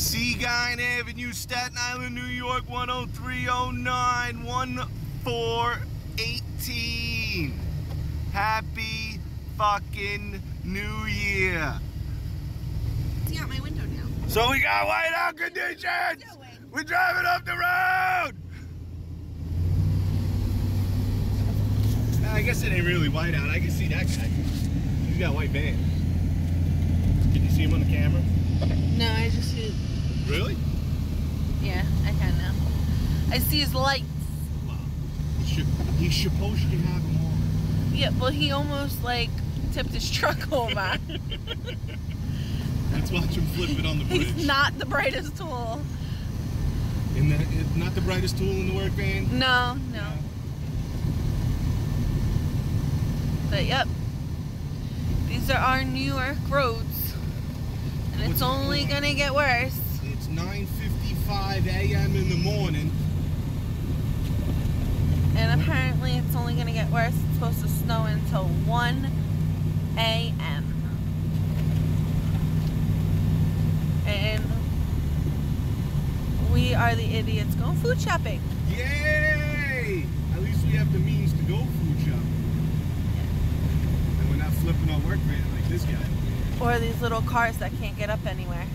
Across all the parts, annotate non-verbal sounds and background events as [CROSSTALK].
Seguine Avenue, Staten Island, New York, 10309 1418. Happy fucking New Year. See out my window now. So we got whiteout conditions. Doing. We're driving up the road. I guess it ain't really whiteout. I can see that guy. He's got a white van. Can you see him on the camera? No, I just see. Really? Yeah, I can now. I see his lights. Wow. He, should, he supposed to have them all. Yeah, well, he almost like tipped his truck [LAUGHS] over. Let's watch him flip it on the bridge. He's not the brightest tool. In the, not the brightest tool in the work van. No, no. But yep, these are our New York roads, and it's it only gonna get worse. It's 9:55 a.m. in the morning. And apparently, it's only gonna get worse. It's supposed to snow until 1 a.m. And we are the idiots going food shopping. Yay! At least we have the means to go food shopping. And we're not flipping our work van like this guy. Or these little cars that can't get up anywhere.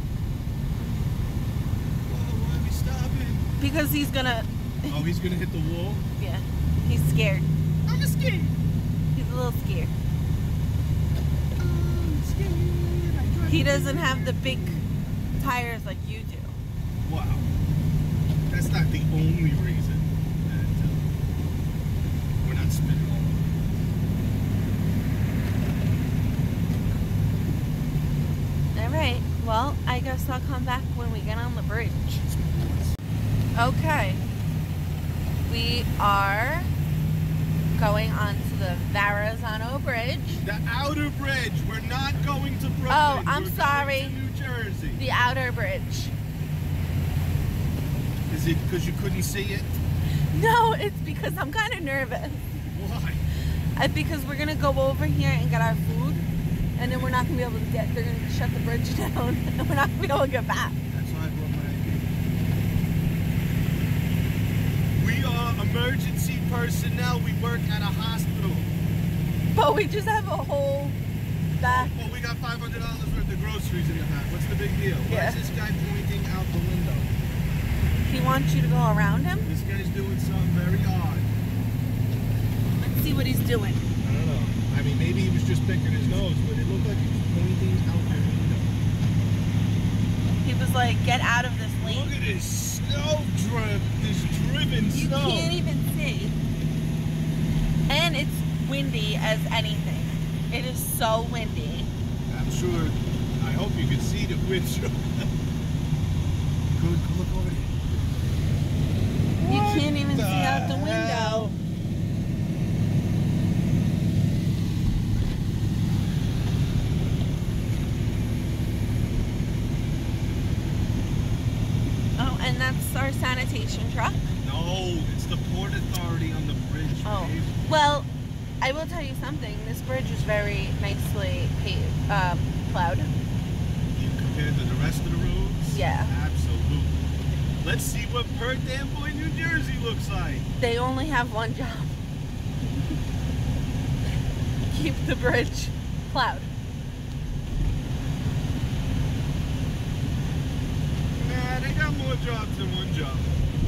Whoa, why are we stopping? Because he's gonna, Oh, he's gonna hit the wall? yeah, he's scared. I'm scared. He's a little scared. I'm scared. He doesn't have the big tires like you do. Wow. That's not the only reason that uh, we're not spinning all over. All right. Well, I guess I'll come back when we get on the bridge. Okay. We are going onto the Verrazano Bridge. The outer bridge. We're not going to Brooklyn. Oh, I'm We're sorry. to New Jersey. The outer bridge. Is it because you couldn't see it? No, it's because I'm kind of nervous. Why? I, because we're gonna go over here and get our food, and then we're not gonna be able to get. They're gonna shut the bridge [LAUGHS] down, and we're not gonna be able to get back. That's why I brought my ID. We are emergency personnel. We work at a hospital. But we just have a whole back. Well, we got $500 worth of groceries in the back. What's the big deal? Why is this guy pointing out the window? He wants you to go around him. This guy's doing something very odd. Let's see what he's doing. I don't know. I mean, maybe he was just picking his nose, but it looked like he was pointing out the window. He was like, "Get out of this lane. Look lane." at this snow drip, this driven You snow. can't even see. And it's windy as anything. It is so windy. I'm sure. I hope you can see the windshield. [LAUGHS] Good. Look over there. You What can't even see out the window. Oh, and that's our sanitation truck. No, it's the Port Authority on the bridge. Oh, well, I will tell you something. This bridge is very nicely paved, um, plowed. You compared to the rest of the roads? Yeah. Absolutely. Let's see what Perth Amboy, New Jersey looks like. They only have one job. [LAUGHS] Keep the bridge plowed. Nah, they got more jobs than one job.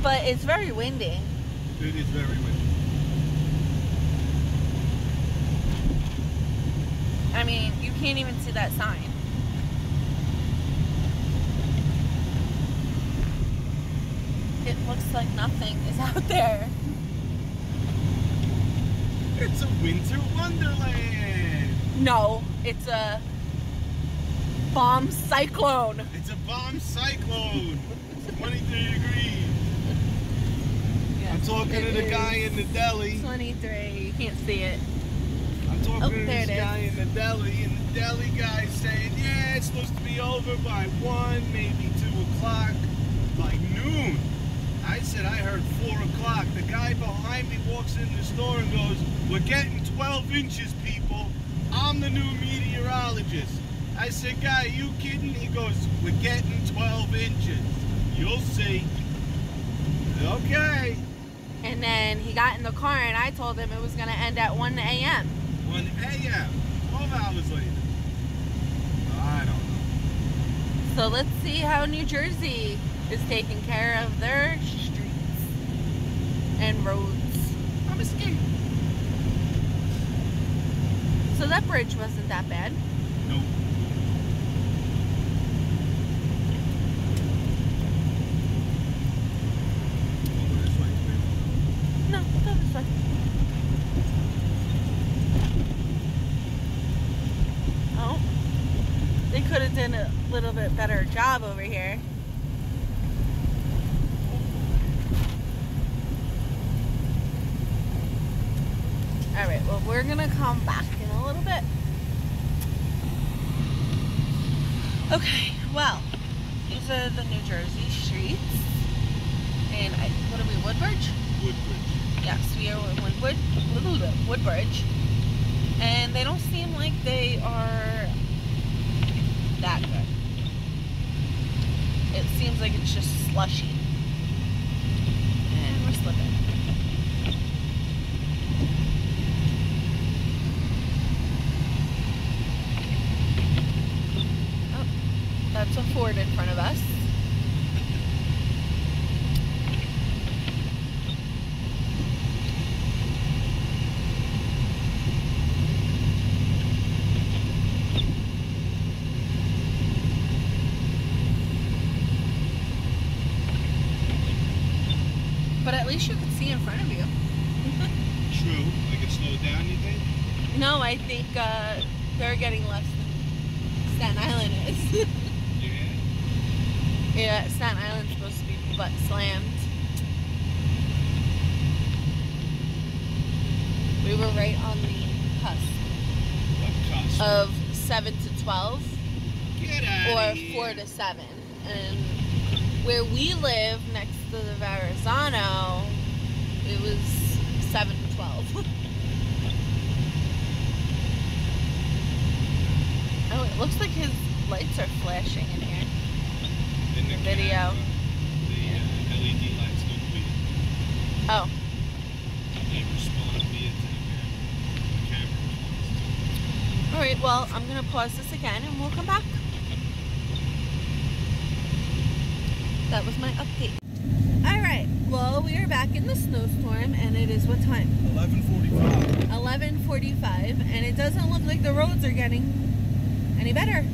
But it's very windy. It is very windy. I mean, you can't even see that sign. It looks like nothing is out there. It's a winter wonderland. No, it's a bomb cyclone. It's a bomb cyclone. It's 23 degrees. I'm talking to the guy in the deli. 23. You can't see it. I'm talking Oh, to this guy in the deli, and the deli guy's saying, yeah, it's supposed to be over by 1, maybe 2 o'clock, by noon. I said, I heard 4 o'clock. The guy behind me walks in the store and goes, we're getting 12 inches, people. I'm the new meteorologist. I said, guy, are you kidding? He goes, we're getting 12 inches. You'll see. Okay. And then he got in the car and I told him it was going to end at 1 a.m. 1 a.m. 12 hours later. I don't know. So let's see how New Jersey is taking care of their streets and roads. I'm scared. So that bridge wasn't that bad. Nope. Over this way, baby. No, go this way. Oh, they could have done a little bit better job over here. All right, well, we're gonna come back in a little bit. Okay, well, these are the New Jersey streets. And I, what are we, Woodbridge? Woodbridge. Yes, we are in Woodbridge, Woodbridge, and they don't seem like they are that good. It seems like it's just slushy. And we're slipping. Oh, that's a Ford in front of us. But at least you could see in front of you. True. I could slow it down, you think? No, I think uh, they're getting less than Staten Island is. Yeah. yeah, Staten Island's supposed to be butt slammed. We were right on the cusp of 7 to 12 Get or 4 to 7. And where we live next to the Verrazano, it was 7 to 12. [LAUGHS] oh, it looks like his lights are flashing in here. In the video. camera, The uh, LED lights don't be. Oh, They respond via to the camera. The camera responds. All right. Well, I'm gonna pause this again, and we'll come back. That was my update. All right. Well, we are back in the snowstorm, and it is what time? 11:45. 11:45, and it doesn't look like the roads are getting any better.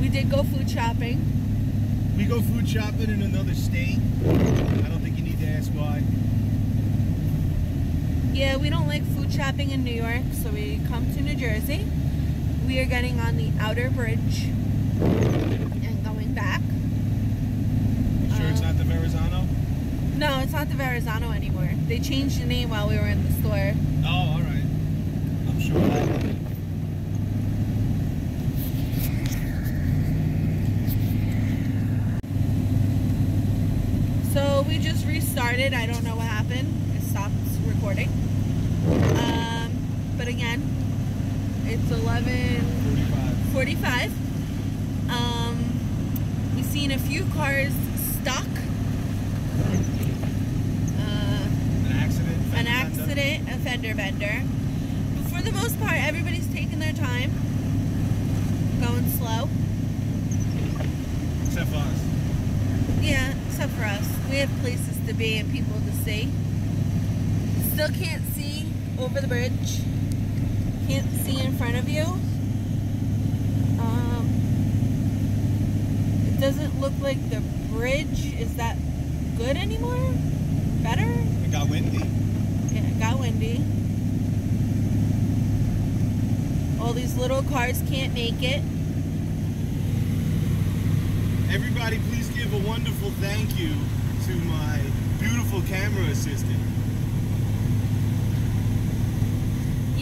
We did go food shopping. We go food shopping in another state. I don't think you need to ask why. Yeah, we don't like food shopping in New York, so we come to New Jersey. We are getting on the outer bridge and going back. You sure it's Uh, not the Verrazano? No, it's not the Verrazano anymore. They changed the name while we were in the store. Oh, all right. I'm sure. that- So we just restarted. I don't know what happened. Stopped recording. Um, but again, it's 11:45. Um, we've seen a few cars stuck. Uh, An accident. an fender bender? accident, a fender bender. But for the most part, everybody's taking their time, going slow. Except for us. Yeah, except for us. We have places to be and people to see. Still can't see over the bridge. Can't see in front of you. Um, it doesn't look like the bridge is that good anymore. Better? It got windy. Yeah, it got windy. All these little cars can't make it. Everybody, please give a wonderful thank you to my beautiful camera assistant.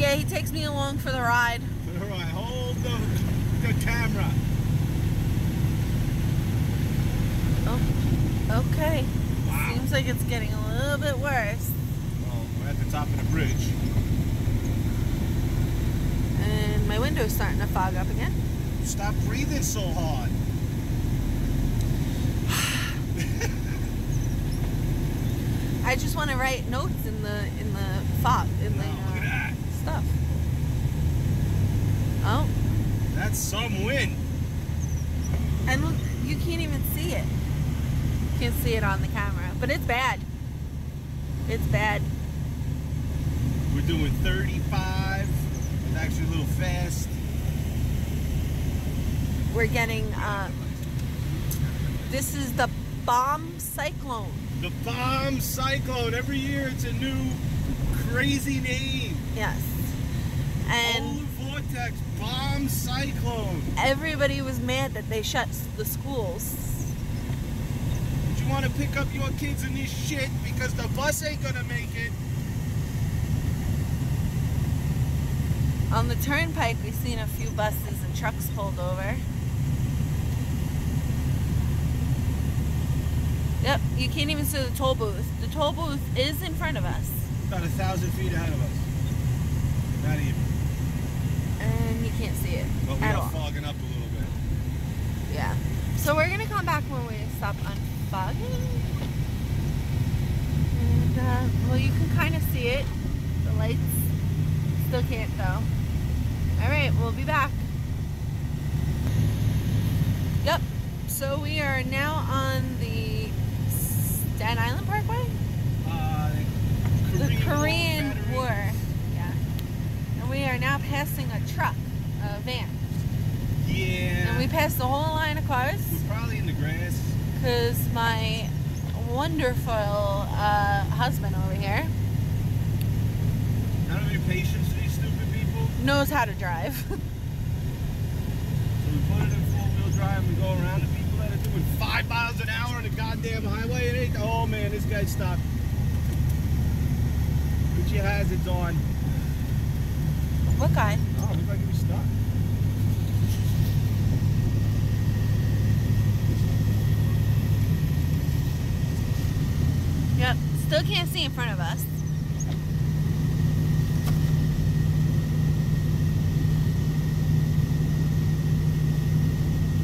Yeah, he takes me along for the ride. All right, hold the, the camera. Oh, okay. Wow. Seems like it's getting a little bit worse. Well, we're at the top of the bridge. And my window's starting to fog up again. Stop breathing so hard. [SIGHS] I just want to write notes in the in the fog in the Wow, uh. Stuff. Oh, That's some wind. and look, you can't even see it. You can't see it on the camera, but it's bad. It's bad. We're doing 35. It's actually a little fast. We're getting. Uh, this is the bomb cyclone. The bomb cyclone. Every year it's a new crazy name. Yes, and. Vortex bomb cyclone. everybody was mad that they shut the schools. Do you want to pick up your kids in this shit because the bus ain't gonna make it? On the turnpike, we've seen a few buses and trucks pulled over. Yep, you can't even see the toll booth. The toll booth is in front of us, About a thousand feet ahead of us. Not even. Can't see it But we at are all. fogging up a little bit. Yeah. So we're gonna come back when we stop unfogging. And uh, well, you can kind of see it. The lights still can't though. All right, we'll be back. Yep. So we are now on the Staten Island Parkway, Uh, the Korean veterans. War. Yeah. And we are now passing a truck, a van, Yeah. and we passed the whole line of cars. We're probably in the grass. because my wonderful uh, husband over here I don't have any patience for these stupid people. knows how to drive. [LAUGHS] So we put it in four wheel drive and we go around the people that are doing five miles an hour on the goddamn highway. It ain't. Oh man, this guy stopped. Put your hazards on. what guy? Stuck. Yep. Still can't see in front of us.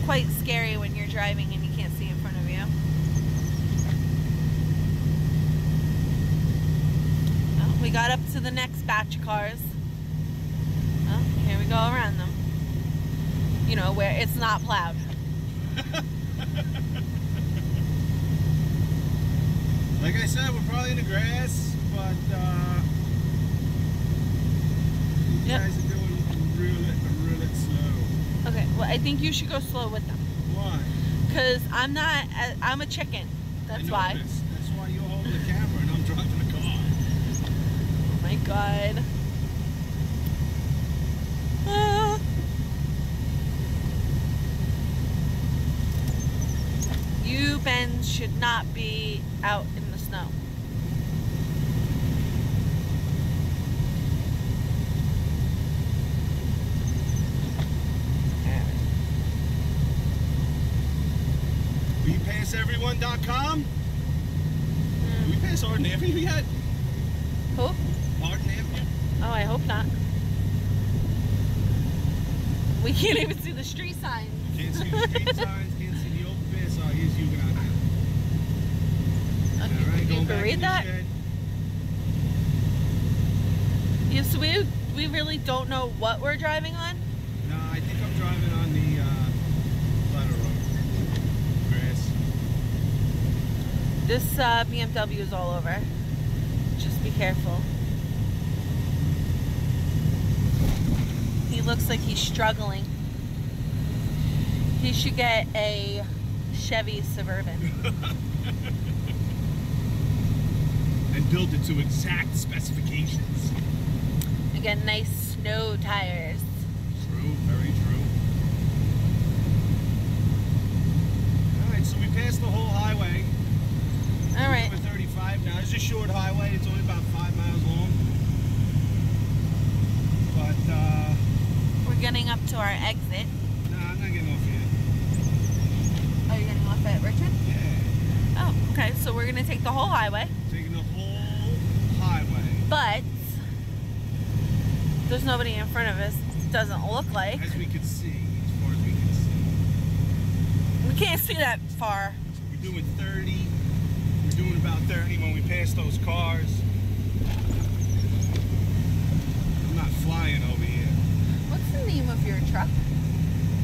Quite scary when you're driving and you can't see in front of you. Oh, we got up to the next batch of cars. We go around them. You know, where it's not plowed. [LAUGHS] Like I said, we're probably in the grass, but uh, you Yep. guys are doing really, really slow. Okay, well, I think you should go slow with them. Why? Because I'm not, I'm a chicken. That's why. That's why you're holding the camera and I'm driving the car. Oh my god. [LAUGHS] You, Ben, should not be out in the snow. We pass everyone.com. Hmm. We pass Arden Avenue yet? Who? Arden Avenue? Oh, I hope not. We can't even see the street signs. Can't see the street [LAUGHS] signs, can't see the overpass. Oh, here's Huguenot now. Okay, All right, you can read that? Yes, so we we really don't know what we're driving on. No, I think I'm driving on the uh, Ladder Road. Grass. This uh, BMW is all over. Just be careful. He looks like he's struggling. He should get a Chevy Suburban. [LAUGHS] And build it to exact specifications. Again, nice snow tires. True, very true. Alright, so we passed the whole highway. All right. We're 35 now. It's a short highway. It's only about five miles long. But, uh, We're getting up to our exit. no, I'm not getting off yet. Oh, Are you getting off at Richmond? Yeah. Oh, okay. So we're gonna take the whole highway, Taking the whole highway. but there's nobody in front of us. Doesn't look like. As we can see, as far as we can see. We Can't see that far. We're doing 30. We're doing about 30 when we pass those cars. I'm not flying over here. What's the name of your truck?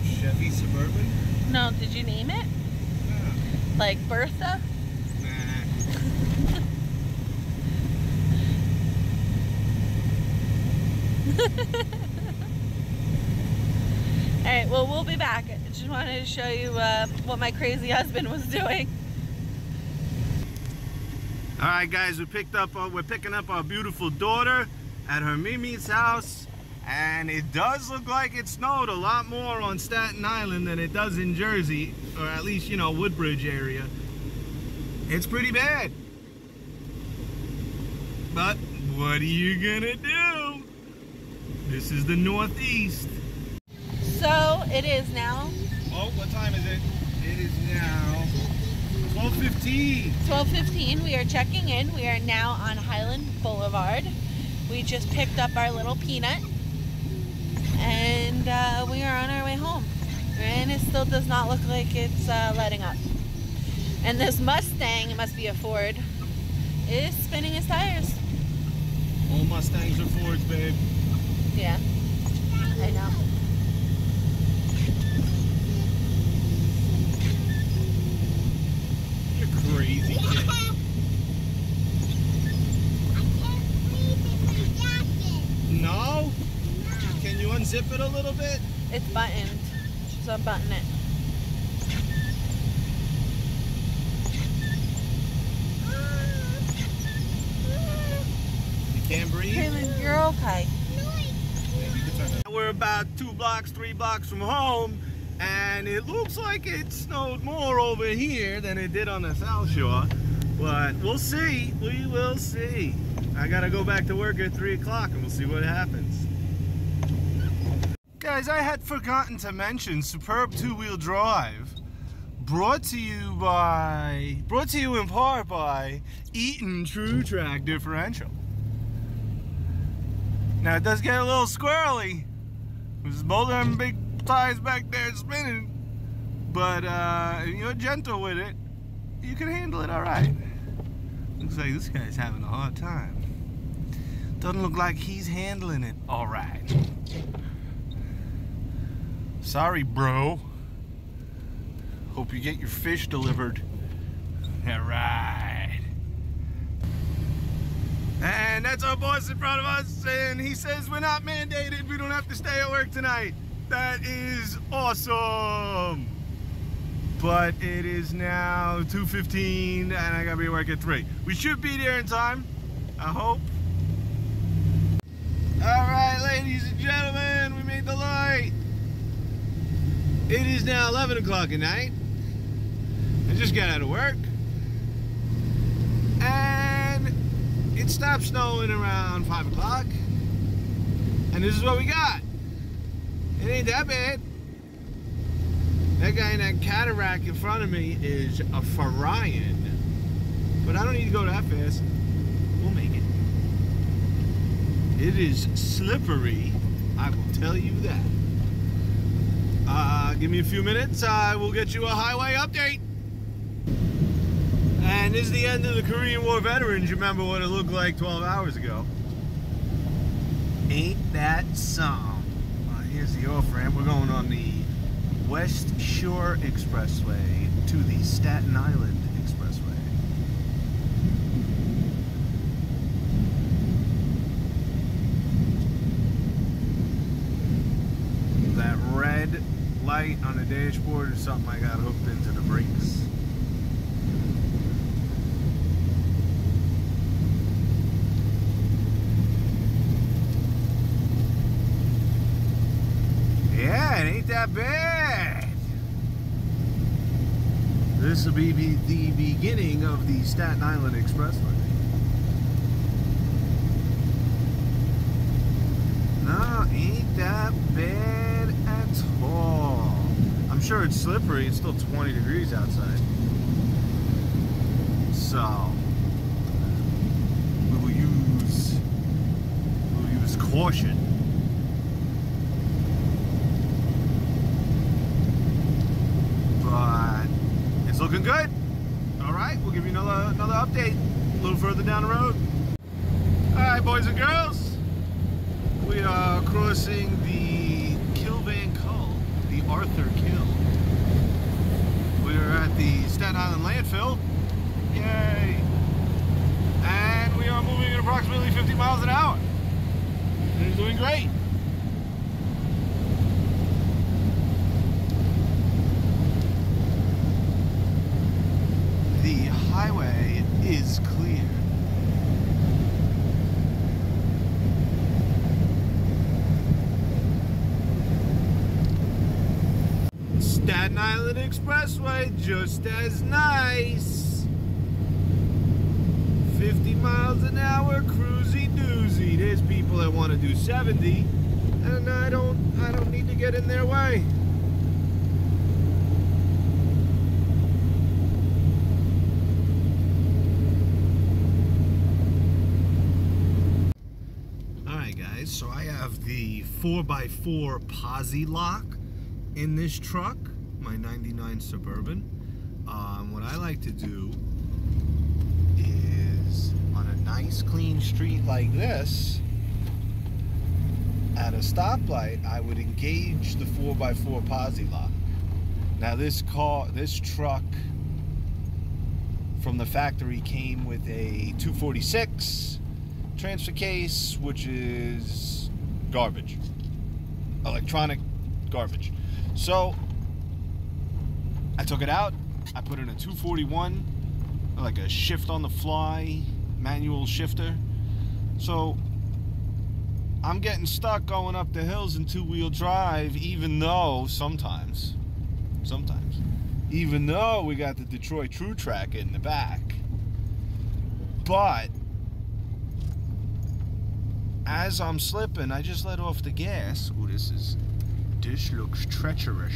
Chevy Suburban? No, did you name it? Nah. Like Bertha? nah. [LAUGHS] All right, well, we'll be back. I just wanted to show you uh, what my crazy husband was doing. All right, guys, we picked up. Uh, we're picking up our beautiful daughter at her Mimi's house, and it does look like it snowed a lot more on Staten Island than it does in Jersey, or at least you know Woodbridge area. It's pretty bad. But what are you gonna do? This is the Northeast. So it is now Oh, what time is it? It is now 12:15. 12:15. We are checking in. We are now on Highland Boulevard. We just picked up our little peanut, and uh, we are on our way home. And it still does not look like it's uh, letting up. And this Mustang, it must be a Ford, is spinning its tires. All Mustangs are Fords, babe. Yeah, I know. You're crazy kid. No? Unzip it a little bit? It's buttoned. Just unbutton it. You can't breathe? Kaylin, you're okay. We're about two blocks, three blocks from home, and it looks like it snowed more over here than it did on the South Shore. But we'll see. We will see. I gotta go back to work at 3 o'clock and we'll see what happens. Guys, I had forgotten to mention Superb Two-Wheel Drive. Brought to you by, brought to you in part by Eaton Truetrac Differential. Now it does get a little squirrely. There's of them big tires back there spinning. But uh, if you're gentle with it, you can handle it all right. Looks like this guy's having a hard time. Doesn't look like he's handling it all right. Sorry, bro. Hope you get your fish delivered. All right. And that's our boss in front of us, and he says we're not mandated. We don't have to stay at work tonight. That is awesome. But it is now 2.15 and I gotta be at work at 3. We should be there in time, I hope. Alright, ladies and gentlemen, we made the light. It is now 11 o'clock at night. I just got out of work. And it stopped snowing around 5 o'clock. And this is what we got. It ain't that bad. That guy in that cataract in front of me is a Farian. But I don't need to go that fast. We'll make it. It is slippery, I will tell you that. Give me a few minutes, I will get you a highway update. And this is the end of the Korean War veterans. You remember what it looked like 12 hours ago. Ain't that some? Uh, here's the off ramp. We're going on the West Shore Expressway to the Staten Island Expressway. That red light on the dashboard or something I got hooked into the brakes. Yeah, it ain't that bad. This will be the beginning of the Staten Island Expressway. No, ain't that bad at all sure it's slippery. It's still 20 degrees outside. So we will use we will use caution. But it's looking good. All right, we'll give you another another update a little further down the road. All right, boys and girls, we are crossing the Arthur Kill. We're at the Staten Island landfill. Yay! And we are moving at approximately 50 miles an hour. And it's doing great. The highway is clear. Island Expressway, just as nice. 50 miles an hour, cruisy doozy. There's people that want to do 70, and I don't I don't need to get in their way. So I have the 4x4 Posi lock in this truck, my 99 Suburban. Um, what I like to do is on a nice clean street like this, at a stoplight, I would engage the 4x4 Posi lock. Now this car, this truck from the factory came with a 246 transfer case, which is garbage. Electronic garbage. So I took it out. I put in a 241, like a shift on the fly manual shifter. So I'm getting stuck going up the hills in two wheel drive, even though sometimes, sometimes, even though we got the Detroit Truetrac in the back. But as I'm slipping, I just let off the gas. Oh, this is this looks treacherous.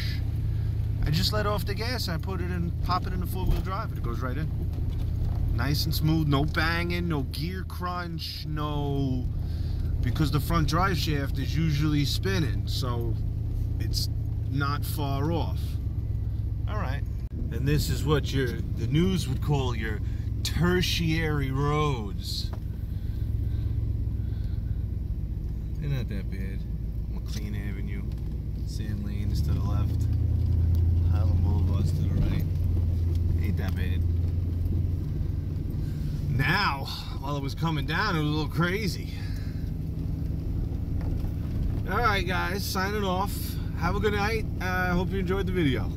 I just let off the gas. I put it in, pop it in the four wheel drive. It goes right in. Nice and smooth. No banging. No gear crunch. No, because the front drive shaft is usually spinning, so it's not far off. All right. And this is what your the news would call your tertiary roads. They're not that bad. McClean Avenue, Sand Lanes to the left, To the right. Ain't that bad. Now, while it was coming down, it was a little crazy. Alright guys, signing off. Have a good night. I uh, hope you enjoyed the video.